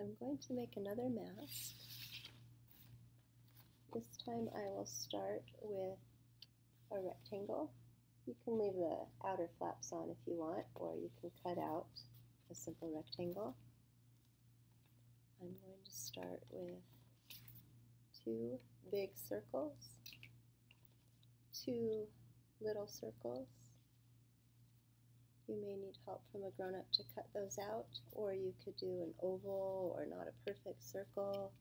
I'm going to make another mask. This time I will start with a rectangle. You can leave the outer flaps on if you want, or you can cut out a simple rectangle. I'm going to start with two big circles, two little circles. You may need help from a grown-up to cut those out, or you could do an oval or not a perfect circle,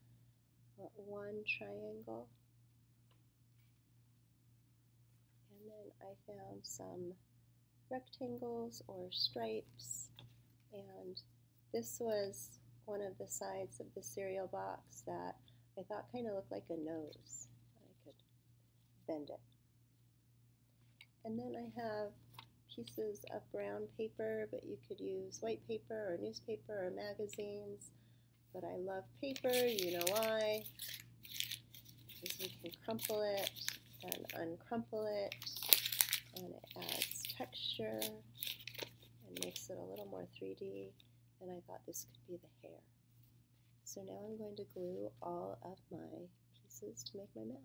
but one triangle. And then I found some rectangles or stripes, and this was one of the sides of the cereal box that I thought kind of looked like a nose. I could bend it. And then I have pieces of brown paper, but you could use white paper or newspaper or magazines. But I love paper, you know why? Because you can crumple it and uncrumple it, and it adds texture and makes it a little more 3D and I thought this could be the hair. So now I'm going to glue all of my pieces to make my mask.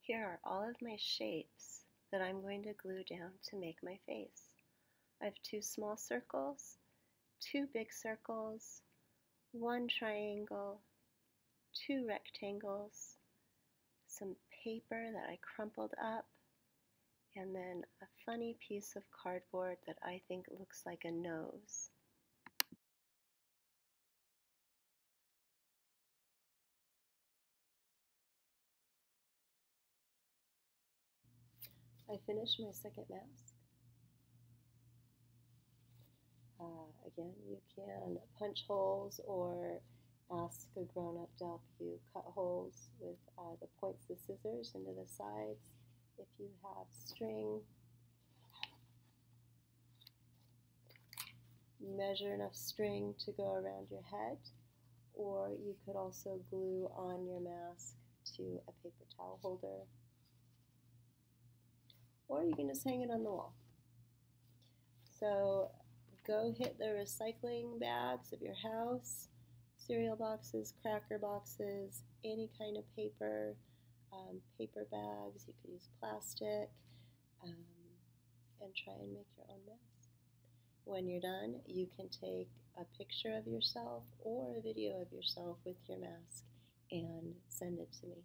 Here are all of my shapes that I'm going to glue down to make my face. I have two small circles, two big circles, one triangle, two rectangles, some paper that I crumpled up, and then a funny piece of cardboard that I think looks like a nose. I finished my second mask. Uh, again, you can punch holes or ask a grown-up to help you cut holes with uh, the points of scissors into the sides. If you have string, measure enough string to go around your head, or you could also glue on your mask to a paper towel holder or you can just hang it on the wall. So go hit the recycling bags of your house, cereal boxes, cracker boxes, any kind of paper, um, paper bags, you could use plastic, um, and try and make your own mask. When you're done, you can take a picture of yourself or a video of yourself with your mask and send it to me.